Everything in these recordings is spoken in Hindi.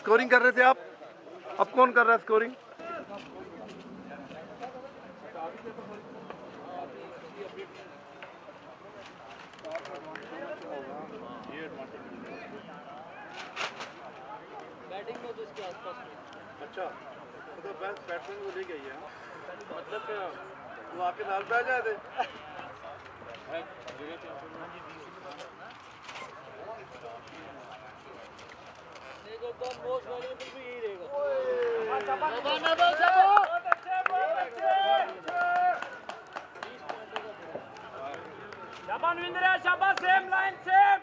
स्कोरिंग कर रहे थे आप? अब कौन कर रहा है स्कोरिंग? बैटिंग में तो इसके आसपास अच्छा तो बैट्समैन को लेके आई है मतलब क्या वो आपके नाल पे आ जाए थे नहीं तो एकदम मोस्ट वैल्यूएबल भी यही रहेगा शाबान विंद्रा शाबान सेम लाइन सेम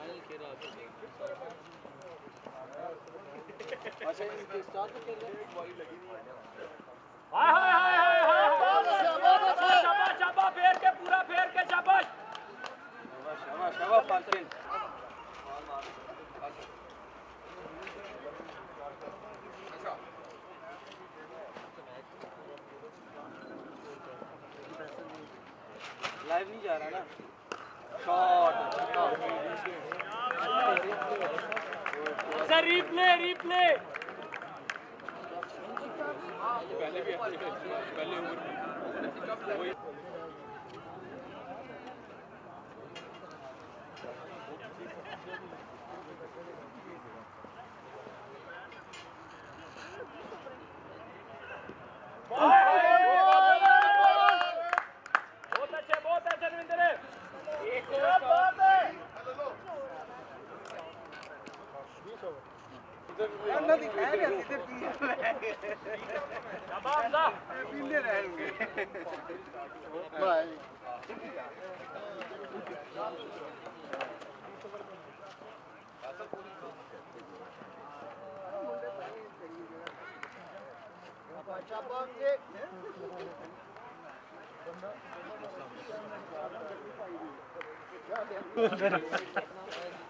फाइनल खेल रहा है अच्छा इनके स्टार्ट तो खेल रहे हाय हाय हाय हाय हाय शाबाश शाबाश शाबाश फेर के पूरा फेर के शाबाश। लाइव नहीं जा रहा ना। शॉट सर रिप्ले रिप्ले बहुत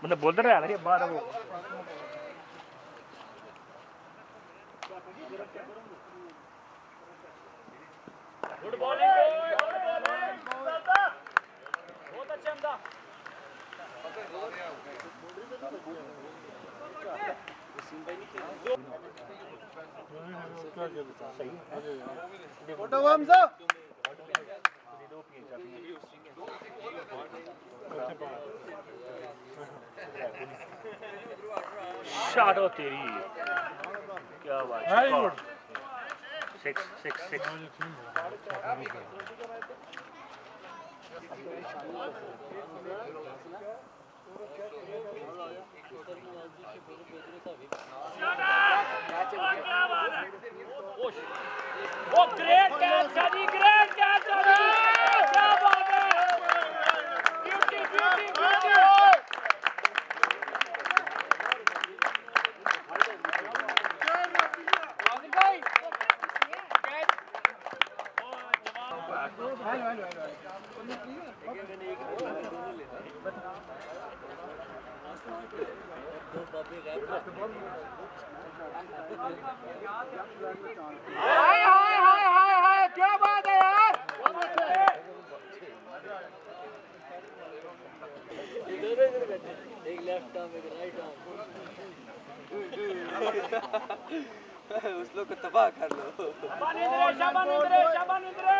ਉਹਨਾਂ ਬੋਲਦੇ ਕਹਿ ਰਹਿਣਗੇ ਬਾਹਰ ਉਹ। गुड बॉलिंग गुड बहुत अच्छे अंदा। फ़ोटो शॉट हो तेरी। क्या बात है। Six six six oh great great catch Sunny क्या बात है ब्यूटी ब्यूटी ब्यूटी हाय हाय हाय हाय हाय क्या बात है यार एक लेफ़्ट आर्म एक राइट आर्म उस लोग को तबाह कर लो शाबान इंद्रे शाबान इंद्रे शाबान इंद्रे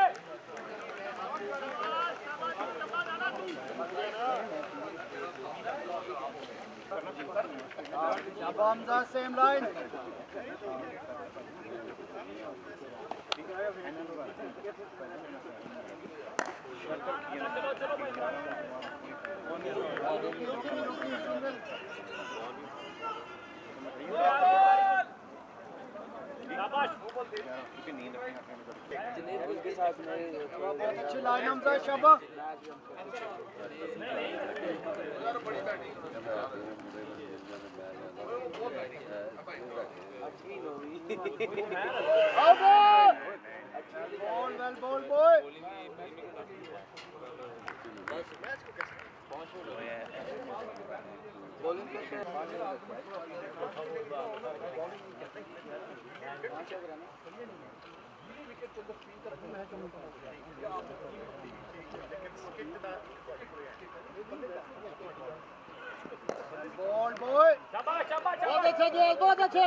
हमजा सेम लाइन शाबाश जुनेद गुल के साथ मेरे बहुत अच्छी लाइन हमजा शाबा ball well ball boy bowling करते हैं बॉल बॉय शाबाश शाबाश बहुत अच्छे जोश बहुत अच्छे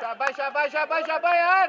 शाबाश शाबाश शाबाश शाबाश यार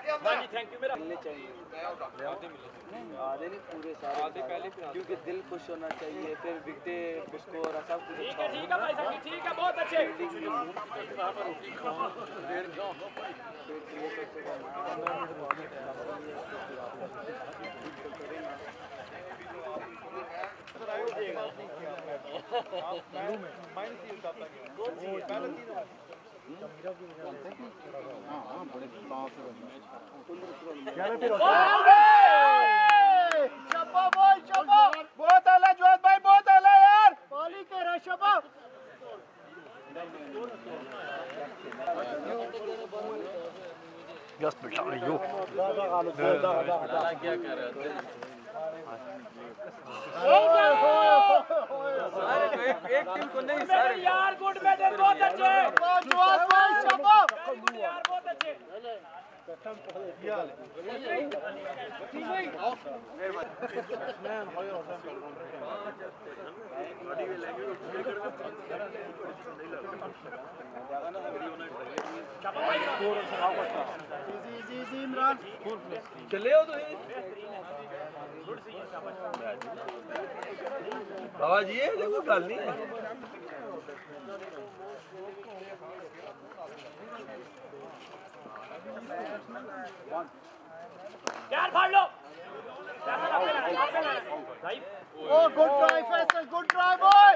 अच्छे आधे नहीं पूरे सारे आधे पहले क्योंकि दिल खुश होना चाहिए फिर विकेट उसको और सब कुछ ठीक है ठीक है भाई साहब ठीक है बहुत अच्छे। बॉय शब्बा बहुत आला जुआद भाई बहुत आला यार पाली के रहा शब्बा Just between you. एक टीम को नहीं मेरे यार गुड बैटर बहुत अच्छे जुआद भाई शब्बा यार बहुत अच्छे इजी चले हो बाबा जी ये कोई गल नहीं है। यार फाड़ लो फैसल आप पे लेना, आप पे लेना। भाई ओ good try Faisal good try boy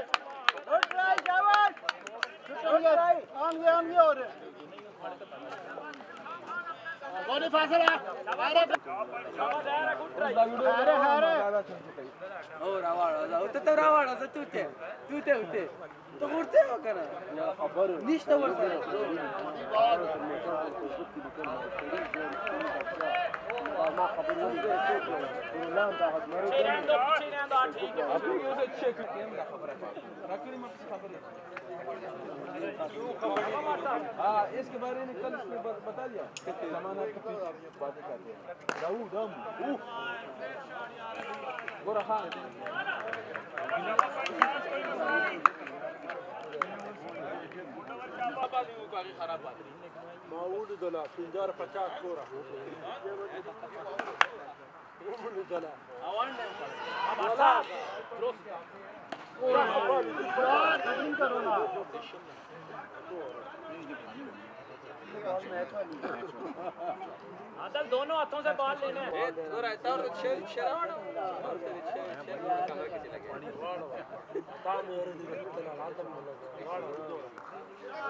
body Faisal अरे अरे अरे हो रावाड़ा होते तर रावाड़ा तू ते तू ते होते तो उडते हो करा। निष्ठ वरते रहने दो हाँ, ठीक है हाँ इसके बारे में कल इसमें ब- बता दिया सामान आपके पीछे बातें कर दिया दाऊद हम गोरा खान माऊद दला पिंजार पचास कोरा दला अब अच्छा करो ना आदल दोनों हाथों से बॉल लेना है तो रहता और शेर शेरावाड़ा और फिर शेर शेर कमर किसी लगे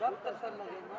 जब तक सर लगे ना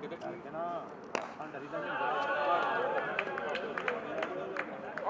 ਕਿਤੇ ਠੀਕ ਹੈ ਨਾ ਅੰਡਰੀ ਦਾ ਨਹੀਂ ਹੁੰਦਾ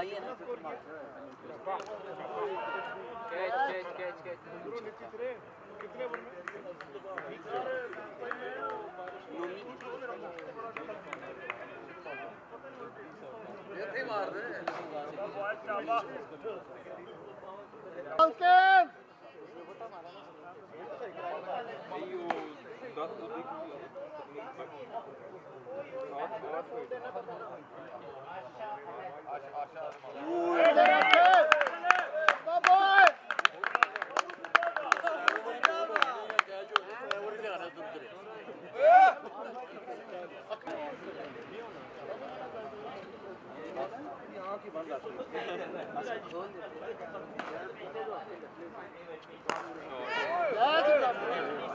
Bagliene. Geç geç geç geç. Yeti vardı. Kalkın. Saat saat koydu. Malkin! Shabba boy! गड्डी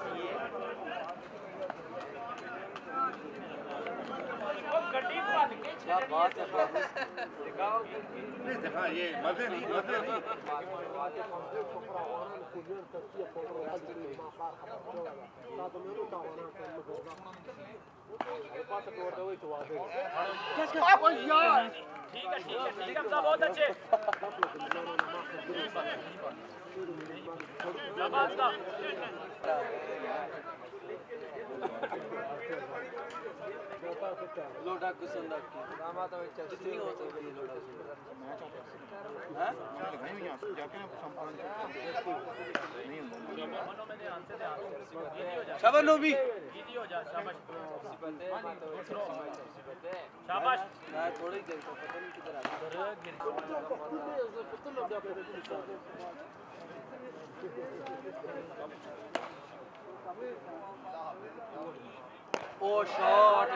Zabatka. लोटा कुसंदा की जितनी हो सकती है लोटा कुसंदा हाँ? शाबाश नोबी इजी हो जा शाबाश शाबाश मैं थोड़ी देर को पता नहीं किधर आ ओ शॉट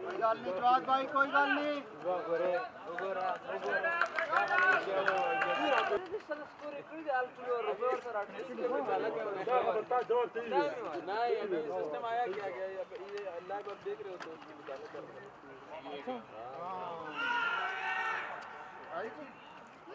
कोई गल नहीं जवाद भाई कोई गल नहीं सिस्टम आया क्या गया ये अल्लाह को देख रहे हो। तो उसकी बता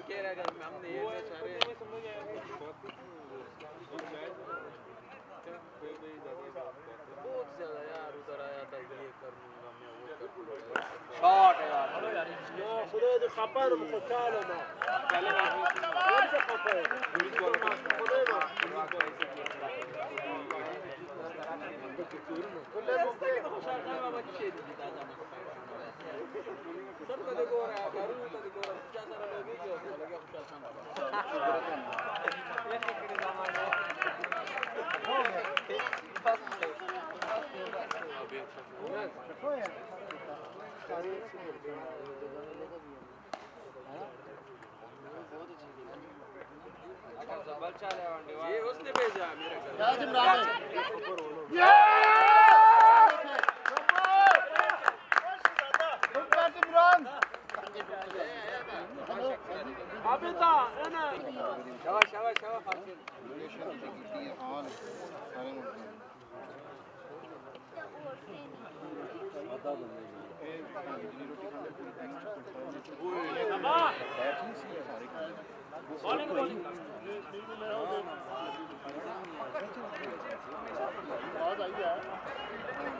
हो कह रहा था हमने ये मैच हारे बहुत ज़्यादा यार उधर आया था ये कर लूँगा मैं वो कर लूँगा शॉट है यार सबका देखो और करू तो देखो और क्या सारा लोग ही जो लगे खुशाल ये उसने भेजा मेरे घर 嗯好的嗯好的好的好的好的好的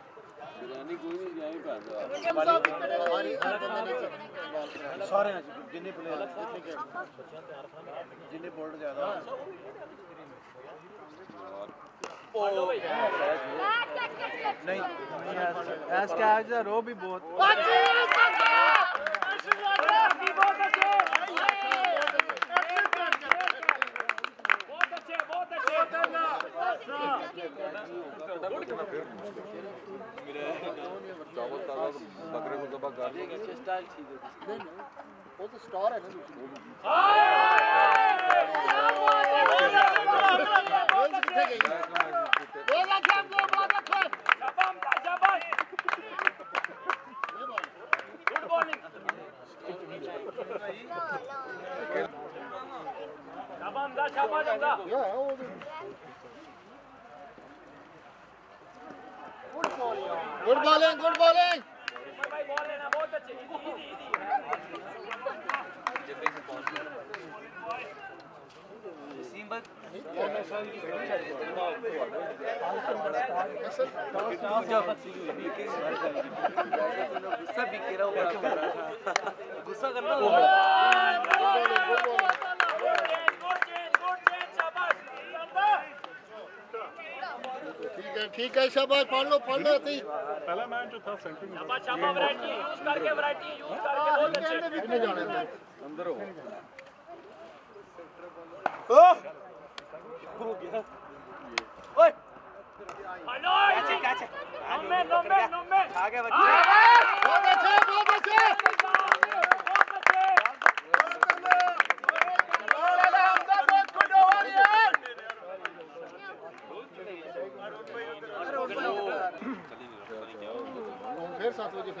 हमारी हर बंदे ने सब सारे जिन्ने प्लेयर जिन्ने बोल्ड ज़्यादा नहीं आज का आज रो भी बहुत बहुत अच्छे बहुत अच्छे बहुत अच्छे बकरे को दबा कर देंगे स्टाइल ठीक है वो तो स्टार है ना दूसरी गोल कितने गई बहुत अच्छे हमको बहुत अच्छे शाबाश शाबाश गुड बॉलिंग शाबाश दा शाबाश दा या वो गुड बॉलिंग गुड बॉलिंग गुस्सा करना good change good change good change शाबाश ठीक है शाबाश पढ़ लो पढ़ लो थी पहला मैच जो था ती शाबाश शाबाश वैरायटी यूज़ करके वैरायटी यूज़ करके बहुत अच्छे। कितने जाने थे? अंदर हो। हो गया ओए हेलो नम्मे नम्मे नम्मे। आ गया बच्चे। बहुत अच्छे बहुत अच्छे बहुत अच्छे फिर सात बजे फिर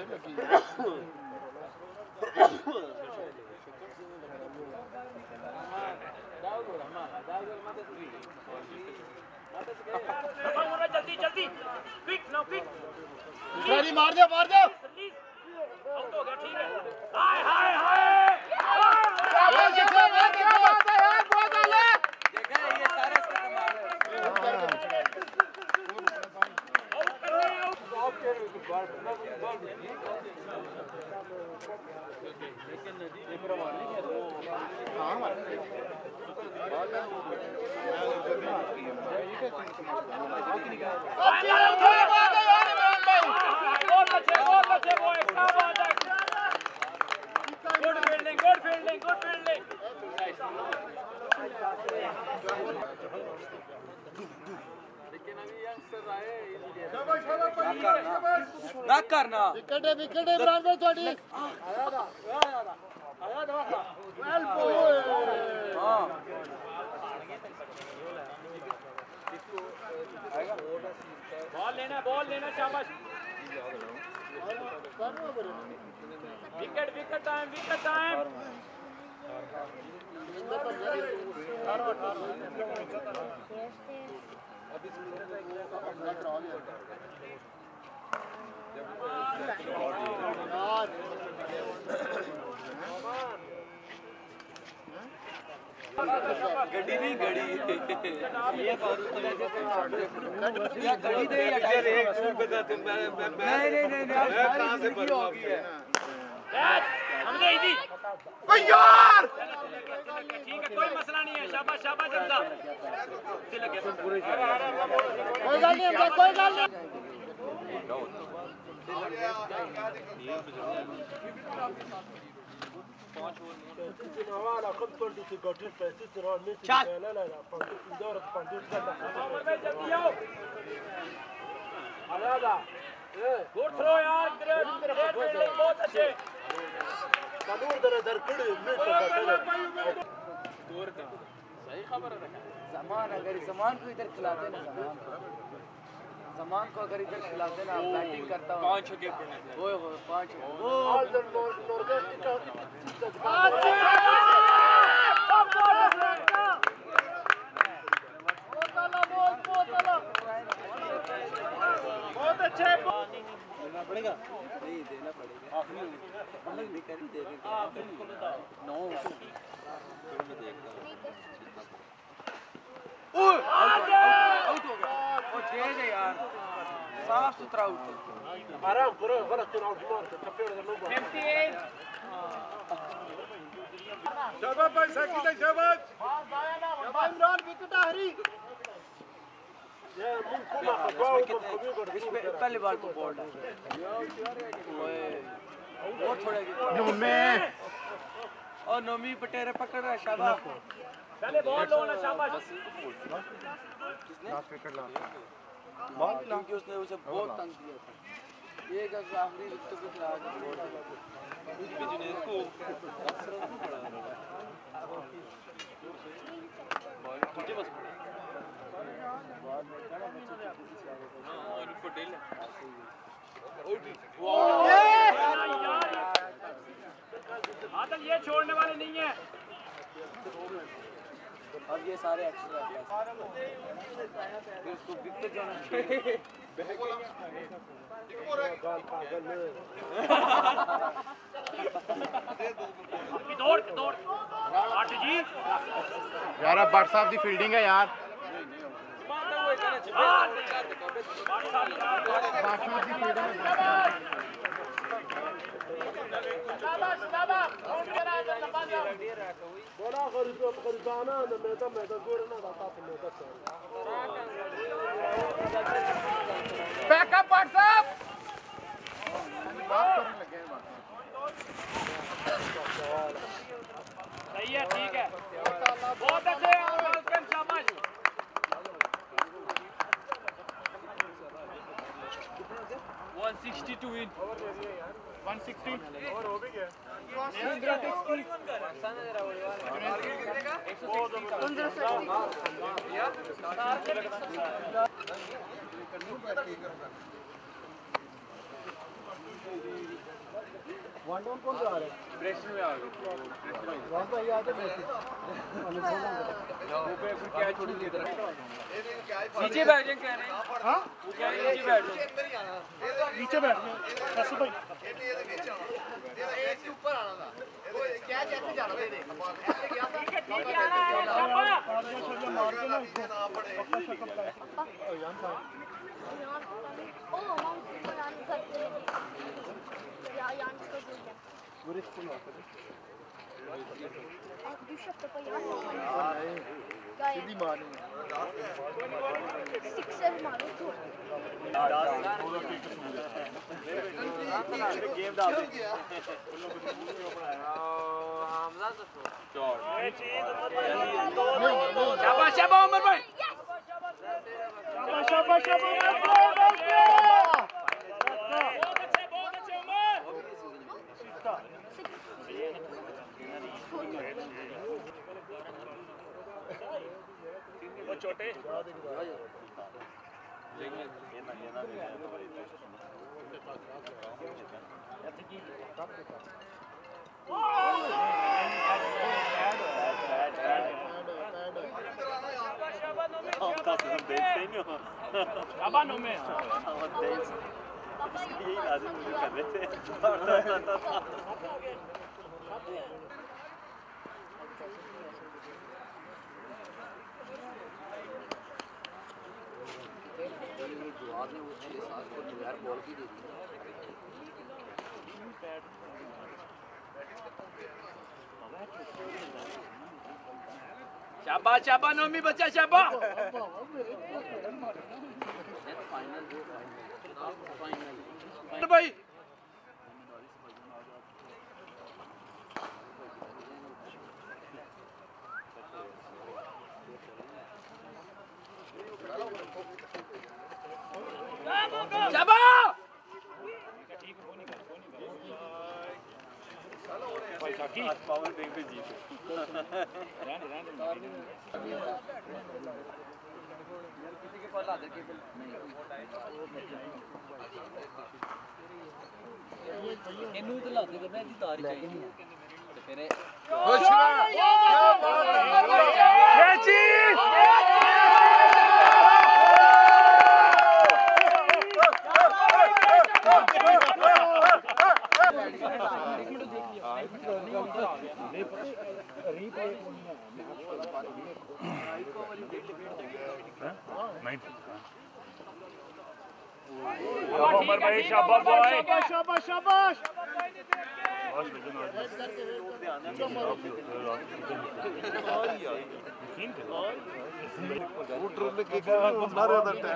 लगी खत्म हो रहा जल्दी जल्दी। क्विक नो क्विक मार दो मार दो रिलीज़ आउट हो गया ठीक है हाय हाय हाय बहुत अच्छे बहुत अच्छे बात है यार बहुत आला देखा है ये सारे इसका कमाल है अच्छी अच्छी बात है यार इमरान भाई बहुत अच्छे बहुत अच्छे वो क्या बात है good fielding good fielding good fielding लेकिन अभी यंगस्टर आए ना करना। विकेट है विकेट है इमरान भाई थोड़ी। वेल बॉय हाँ बॉल लेना बॉल लेना शाबाश। Wicket wicket time wicket time गड्डी नहीं गड़ी ये या गड़ी दे या डायरेक्ट नहीं नहीं नहीं नहीं कहाँ से होगी है कैच इजी यार ठीक है कोई मसला नहीं है शाबाश शाबाश हमजा। कोई गल नहीं हमजा कोई गल नहीं। अमर भाई जल्दी आओ गुड थ्रो यार ग्रेट ग्रेट बहुत अच्छे। जमान अगर जमान को इधर खिलाते ना जमान को जमान को अगर इधर खिलाते ना बैटिंग करता हूँ पाँच छक्के ओए होए पाँच बहुत अच्छे देना पड़ेगा? नहीं देना पड़ेगा। नहीं कर ही दे देते नौ आउट हो गया ओ दे दे यार। साफ़ सुथरा आउट आराम करो गलत चुनाव मार के चपेड़ दे लोग 58 शाबाश भाई साकिब भाई शाबाश। शाबाश इमरान विकेट हरी ये मुँह को खबाओ तो इस पे पहले बार तो ओए वो थोड़ा नुमे और नोमी पटेरे पकड़ रहा शाबाश क्योंकि उसने उसे बहुत तंग किया था ये आखिरी आदल ये छोड़ने वाले नहीं है। अब ये सारे एक्स्ट्रा फिर उसको विकेट जाना चाहिए दौड़। दौड़ जी। यार अब भट्ट साहब की फील्डिंग है यार। बड़ा खरीद खरीदाना ना मैं तो मैं तो ज़ोर ना दाता तो मैं तो बैकअप भट्ट साहब सही है ठीक है बहुत अच्छे 162 इंच 160 और हो। वन डाउन कौन करा रहे हैं? प्रेशर में आ गए वहाँ पे फिर क्या छोड़ याद है नीचे बैठ जाए कह रहे हैं। हाँ? वो कह रहे हैं नीचे बैठ जाओ नीचे बैठ गए ऐसे भाई। सीधी मारनी सिक्सर मारो böyle ayağını kazıyla. Burası konu arkadaş. Ömer Bey. Şaba şaba Ömer Bey. Chote Tá tudo bem, senhor? Tá bom, não mesmo? Tá bom, bem. Isso aí, às vezes, nunca vê. Tá, tá, tá, tá. बाद ने वो छह सात को बॉल की दे दी। नोमी बच्चा शाबाश। फाइनल फाइनल भाई। किसी के पास ला दे केबल ਇਹਨੂੰ ਤੇ ਲਾ ਦੇ ਕਰਨਾ ਇਹਦੀ ਤਾਰ ਹੀ ਚਾਹੀਦੀ ਤੇ ਫਿਰ ਇਹ नहीं नंबर भाई शाबाश बॉय शाबाश शाबाश शाबाश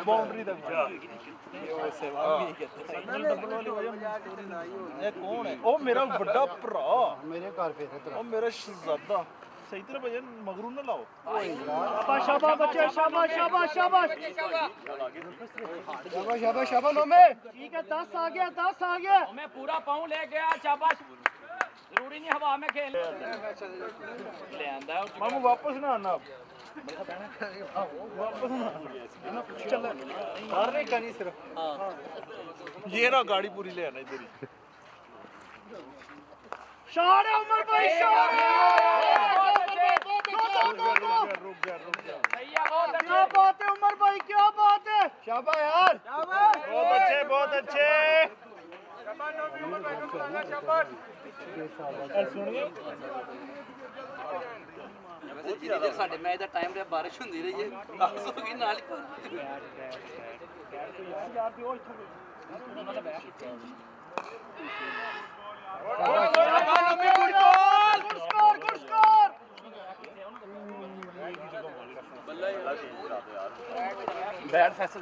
बाउंड्री कौन है ओ मेरा बड़ा भरा मेरे घर फेरे ओ मेरा शहजादा सही तरह भजन मगरू ना लाओ शाबाश शाबाश बच्चे शाबाश शाबाश शाबाश शाबाश शाबाश शाबाश ठीक है 10 आ गया 10 आ गया मैं पूरा ले गया शाबाश ज़रूरी नहीं हवा में खेल ले आंदा मामू वापस ना आना सिर्फ़ ये ना गाड़ी पूरी ले आना इधर ही उमर भाई क्या बात है उमर भाई क्या बात है शाबाश यार बहुत अच्छे बहुत अच्छे ਜਿੰਨੀ ਦੇਰ ਸਾਡੇ ਮੈਚ ਦਾ ਟਾਈਮ ਰਿਹਾ ਬਾਰਿਸ਼ ਹੁੰਦੀ ਰਹੀ ਹੈ ਦੱਸ ਹੋ ਗਈ ਨਾਲ ਹੀ गुड स्कोर बैट फैसल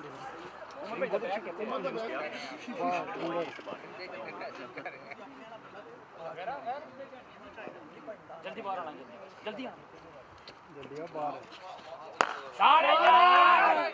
जल्दी बाहर आना जल्दी आ जल्दी आ बाहर शाट है यार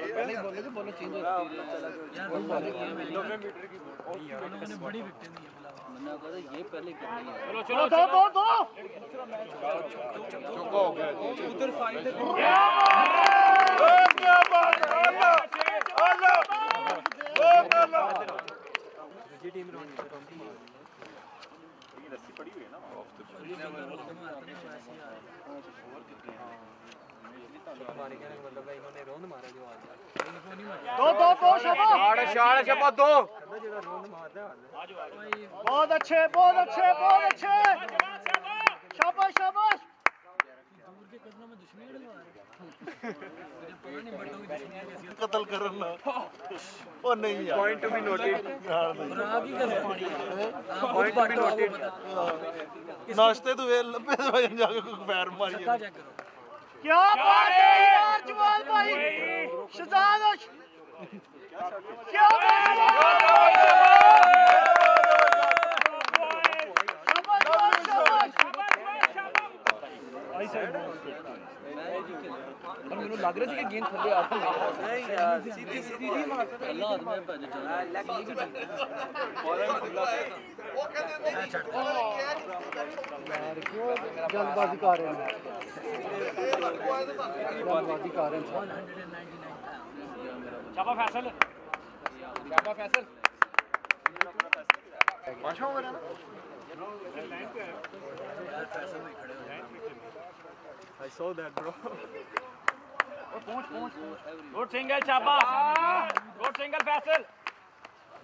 है नहीं बोले तो बोलो चेंज हो। बड़ी विकेट दी है मैंने कहा ये पहले करनी है चलो दो चलो दो दो क्या बात है अल्लाह अल्लाह ओ अल्लाह दो दो दो शाबाश शाड़ शपा दो। बहुत अच्छे बहुत अच्छे बहुत अच्छे। शाबाश शाबाश। कत्ल करना। ओ नहीं यार। Point to be noted point to be noted नाश्ते तो वे लंबे वज़न जाके कोई पैर मारिए। क्या बात है यार जवाल भाई शहजाद अश- क्या बात है शाबाश शाबाश ਮੈਨੂੰ ਲੱਗ ਰਿਹਾ ਸੀ ਕਿ ਗੇਂਦ ਥੱਲੇ ਆ ਨਹੀਂ ਯਾਰ ਸਿੱਧੀ ਸਿੱਧੀ ਨਹੀਂ ਮਾਰਦਾ ਅੱਲਾ ਆਦਮੀ ਭੱਜ ਜਾਣਾ जल्दबाजी कर रहे हैं जल्दबाजी कर रहे हैं शाबा फैसल शाबा फैसल पांचवा ओवर है ना I saw that, bro. Go single, Chapa. Go single, Faisal.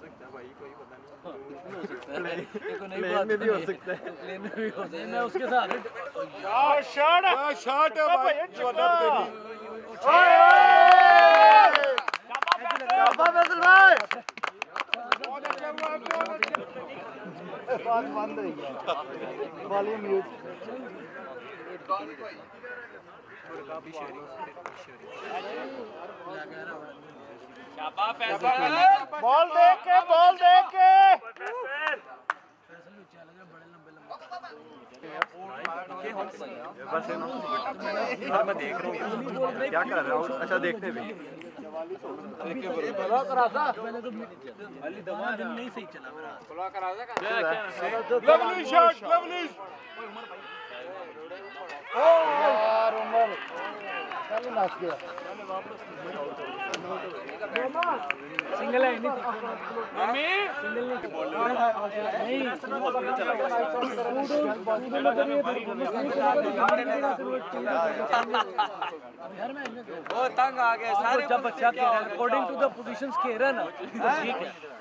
सकता है भाई कोई पता नहीं प्लेन में भी हो सकता है प्लेन में भी हो सकता है मैं उसके साथ शॉट शॉट है भाई जवाब तेरी शाबाश फैसल भाई बात बंद हो वॉल्यूम म्यूट बॉल देख के बॉल देख के। बस मैं देख रहा हूँ क्या कर रहा हूँ अच्छा देखते भी लवली शॉट लवली उमर चल नाच गया सिंगल है नहीं वो तंग आ गए सारे जब बच्चा है अकॉर्डिंग टू द पोजीशंस खेल रहा ना ठीक है।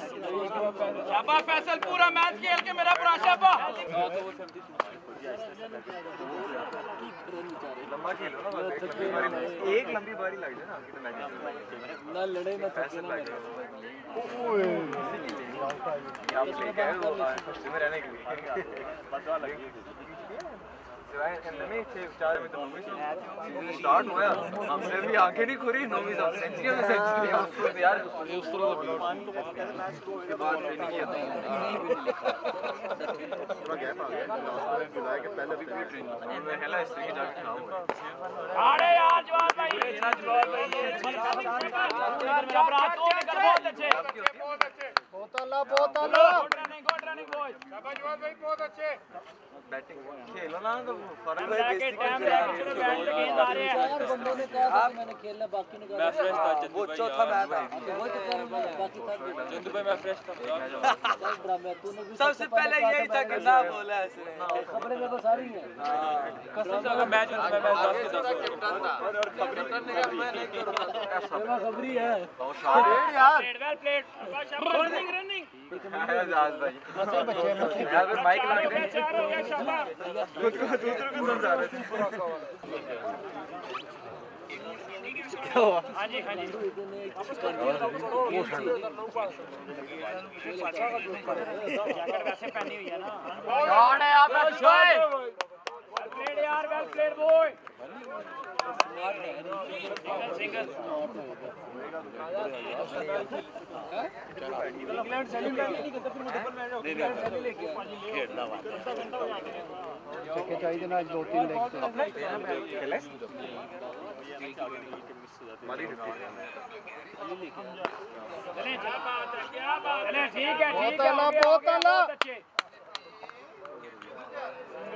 शाबा फैसल पूरा मैच खेल के मेरा पूरा शाबा। लंबा खेलो ना बस एक लंबी बारी एक लंबी बारी लग जाए ना आपकी तो मैच ना लड़े ना थके ना आप लेके आए हो में रहने के लिए। स्टार्ट हुआ हमसे भी आँखें नहीं खुरी नौवीं सब सेंचुरी में सेंचुरी उसको तो यार उस के बाद नहीं किया थोड़ा गैप आ गया जुलाई के पहले भी मैं हेला हिस्ट्री की जाके खा अरे यार जवाब भाई जवाब भाई जब निकल बहुत अच्छे बहुत अल्लाह बहुत अल्लाह good running good running boys batting खेलो ना तो फ़र्क के टाइम चलो बैट पे गेंद आ रहे हैं यार बंदों ने कहा था मैंने खेलना बाकी ने कहा मैं फ्रेश था वो चौथा मैच था वो तो कह रहा हूँ बाकी सब जिंदू भाई मैं फ्रेश था चल ड्रामे तूने भी सबसे पहले यही था कि ना बोला इसने खबरें मेरे को सारी हैं कसम से अगर मैच में मैं मैच 10 के 10 मेरा खबरी है रनिंग रनिंग यार हो खुद को दूसरों को समझा रहे क्या हुआ? हाँ जी हाँ जी। जैकेट वैसे पहनी हुई है ना। कौन है आप? चाहिए ना दो तीन लेग ठीक है ठीक है। बहुत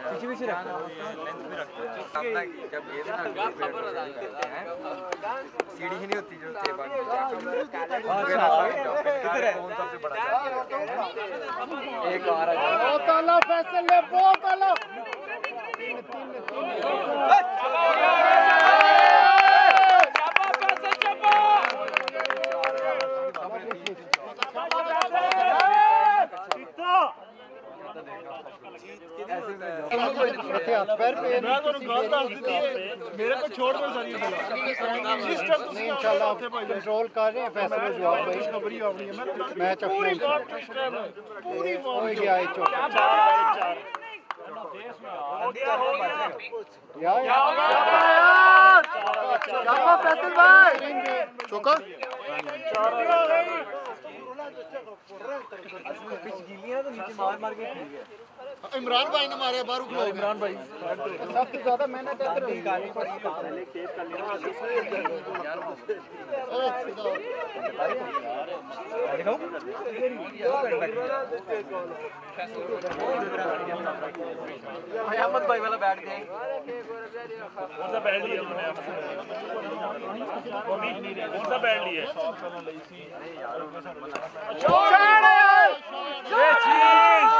पीछे पीछे जब ये सीढ़ी ही नहीं होती जो सबसे बड़ा एक आ बहुत आला फैसले बहुत आला मेरे को छोड़ दो सारी इंशाल्लाह कंट्रोल कर रहे हैं फैसले जो भाई है मैच अपना पूरी कोई गया है चौक फैसल भाई चौका। इमरान भाई ने मारे बारू खिलाओ इमरान भाई। सबसे ज़्यादा मेहनत है अहमद भाई वाला बैठ गए कौन सा बैट लिया उन्होंने कौन सा बैट लिया ये चीज़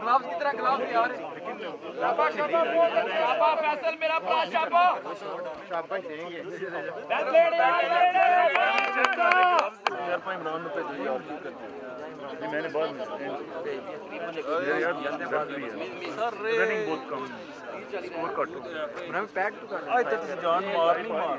ग्लव्स की तरह ग्लव्स यार फैसल मेरा बड़ा शाबा शाबाश देंगे यार भाई इमरान ने भेजा यार की करते नहीं मैंने है। रनिंग बहुत कम स्कोर कट हो। मैं पैक तो कर आज तक जान मार नहीं मार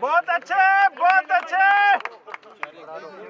बहुत अच्छे बहुत अच्छे।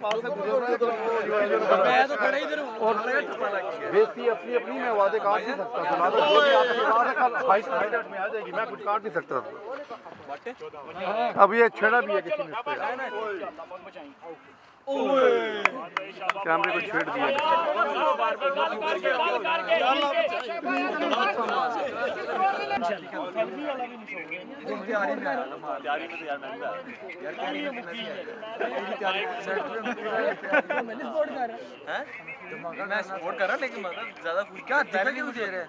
मैं तो खड़ा ही। इधर हूँ। बेइज्जती अपनी अपनी मैं वादे काट नहीं सकता था ना तो कल मिनट में आ जाएगी मैं कुछ काट नहीं सकता। था अब ये छेड़ा भी है किसी ने कैमरे को छेड़ दिया। मैं सपोर्ट कर रहा लेकिन मतलब ज़्यादा कुछ क्या दिखा क्यों दे रहे हैं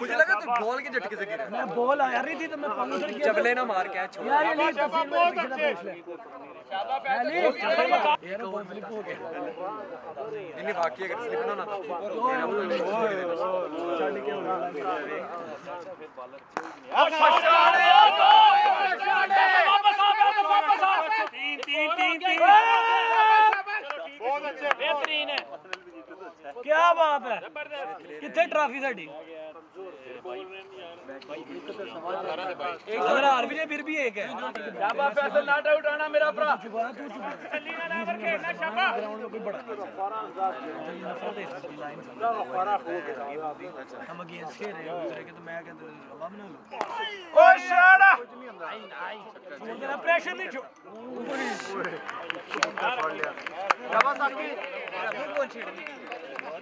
मुझे लगा तू बॉल के झटके से गिरा मैं बॉल आ रही थी तो मैं से गिरा जबले ना मार कैच छोड़ यार ये तस्वीर हो तीन तीन बहुत अच्छे। बेहतरीन है क्या बात है? कितने ट्रॉफी साड़ी अगर हार भी फिर भी एक है। उठाना मेरा प्रेशर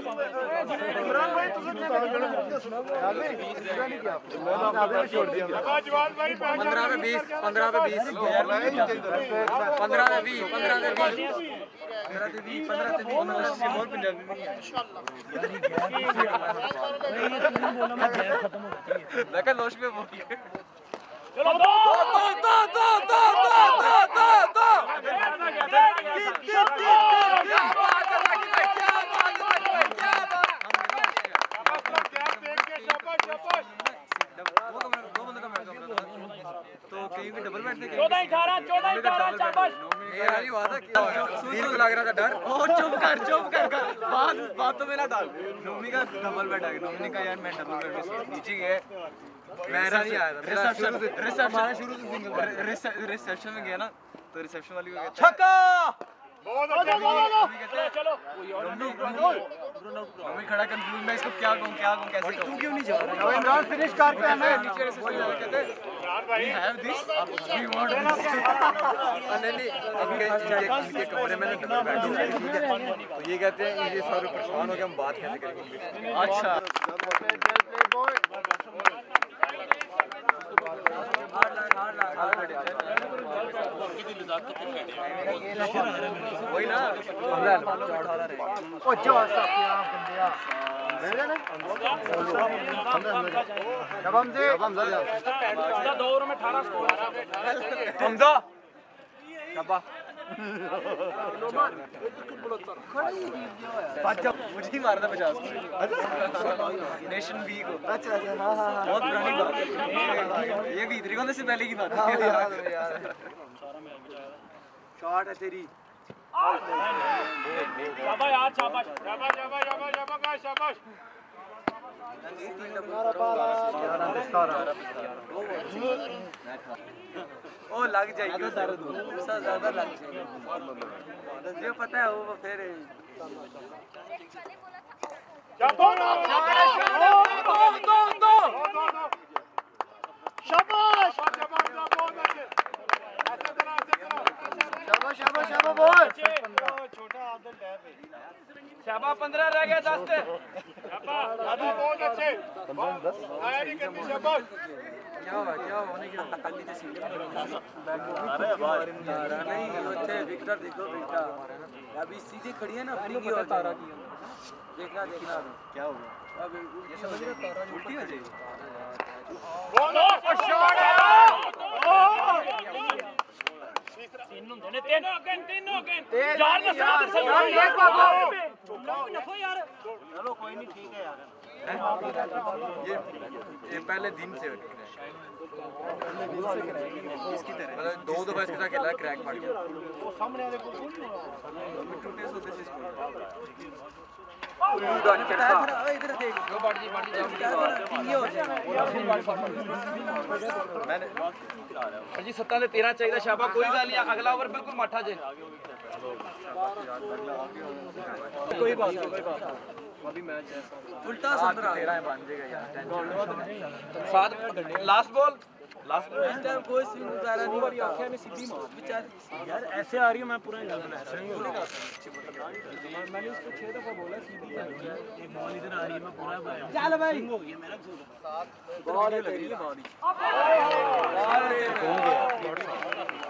इमरान भाई तुझे क्या ख्याल नहीं किया आपने छोड़ दिया पंद्रह पे बीस पंद्रह पे बीस पंद्रह पे बीस पंद्रह पे बीस पंद्रह पे बीस लगा लोश पे बोल चलो दो दो दो दो दो दो दो दो चौदह अठारह चौदह अठारह लग रहा था डर। ओ चुप कर चुप कर कर। बात बात तो मेरा डाल नोमी का डबल बेड आ गया नोमी का यार मैं डबल बेड नीचे गए मेरा नहीं आया था। रिसेप्शन रिसेप्शन हमारा शुरू से सिंगल रिसेप्शन में गया ना तो रिसेप्शन वाली को कहता छक्का चलो मम्मी खड़ा कंफ्यूज मैं इसको क्या कहूँ क्या कहूँ कैसे कहूँ? क्यों नहीं जा रहा इमरान फिनिश करके आना नीचे रिसेप्शन वाले कहते we have this we want नहीं नहीं इनके इनके कमरे में ना डबल ठीक है? तो ये कहते हैं ये सारे परेशान हो गए हम बात कैसे करेंगे? अच्छा। वही ना ओ जो सबके नाम बंदे आ मेरे ना जब हम से जब हम से दो ओवर में 18 स्कोर हमजा शाबाश मुझे नेशन बी को अच्छा अच्छा बहुत पुरानी बात ये भी त्रिकोण से पहले की बात है शॉट है तेरी शाबाश शाबाश शाबाश शाबाश शाबाश शाबाश ओ लग जाएगी। उससे ज़्यादा लग जाएगी। जो पता है वो फिर शाबाश शाबाश शाबाश बोल शाबाश पंद्रह रह गया दस। थे बहुत अच्छे आया नहीं शाबाश। क्या हुआ क्या होने क्या? कल तो सीधे अरे भाई तारा नहीं होते विक्टर देखो विक्टर अभी सीधे खड़ी है ना अपनी की और तारा की देखना देखना। क्या होगा अब ये समझ रहे तारा उल्टी हो जाएगी। तीन होंगे तीन। अगेन तीन अगेन यार ना साहब सर यार एक बाबू चलो कोई नहीं ठीक है यार। ये ये पहले दिन से इसकी तरह? मतलब दो तो दो बार इसके खेला क्रैक मार गया वो सामने वाले को। कोई डेज़ होते से इधर देख जी बढ़ जी ये हो जाए मैंने ਜੀ 7 ਦੇ 13 अभी मैच है उल्टा सत्रह तेरह में बन जाएगा यार सात लास्ट बॉल लास्ट बॉल इस टाइम कोई सीन गुजारा नहीं और आँखें में सीधी मार बेचारे यार ऐसे आ रही है मैं पूरा हिला बना मैंने उसको छह दफ़ा बोला सीधी ये बॉल इधर आ रही है मैं पूरा बना चल भाई हो गया मेरा बॉल है तेरी बॉल अरे बॉल है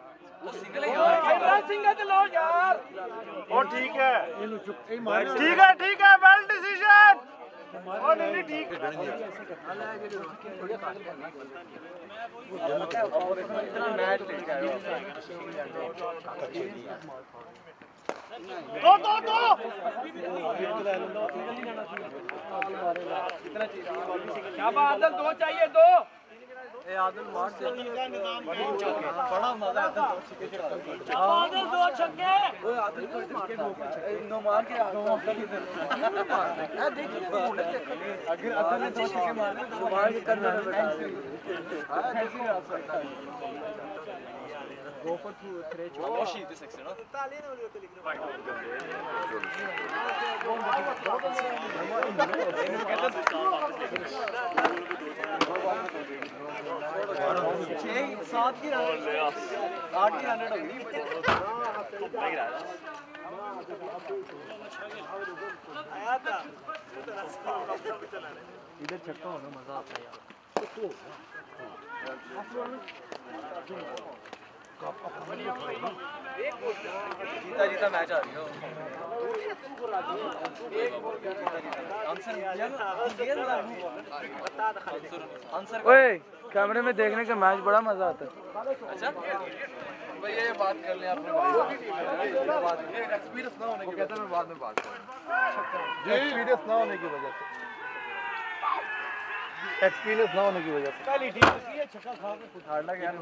तो ठीक है। ठीक है वेल डिसीज़न दो दो दो। क्या बात दो चाहिए दो। शाबा आदल दो चाहिए दो ए आदल मार से बड़ा मज़ा आता है बादल दो छक्के ओए आदल को इसके ऊपर नो मार के आदल है देखिए मुंडे देखो अगर अदल ने दो छक्के मारने तो मार के करना है हाँ देखिए आ सकता है गो फॉर टू थ्री खामोशी दे सकते ना छह सात की रन आठ की रन होगी इधर छक्का होना मज़ा आता है यार जीता जीता मैच आ रही हो। आंसर ओए कैमरे में देखने का मैच बड़ा मज़ा आता है। अच्छा? भैया ये बात कर ले अपने भाई। एक्सपीरियंस ना होने की कहता मैं बाद में बात करूँ। एक्सपीरियंस ना होने की वजह से। एक्सपीरियंस ना होने की वजह से। पहली टीम ये छक्का खा के कुछ हार लगा यार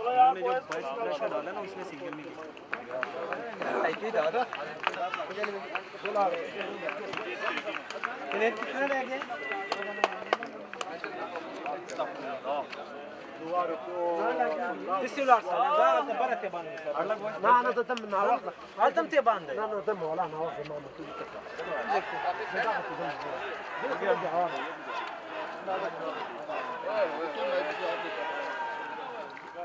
उन्होंने जो फ़र्स्ट प्रेशर डाला ना उसमें सिंगल नहीं किया कितने रह गए ना ना तो तुम ना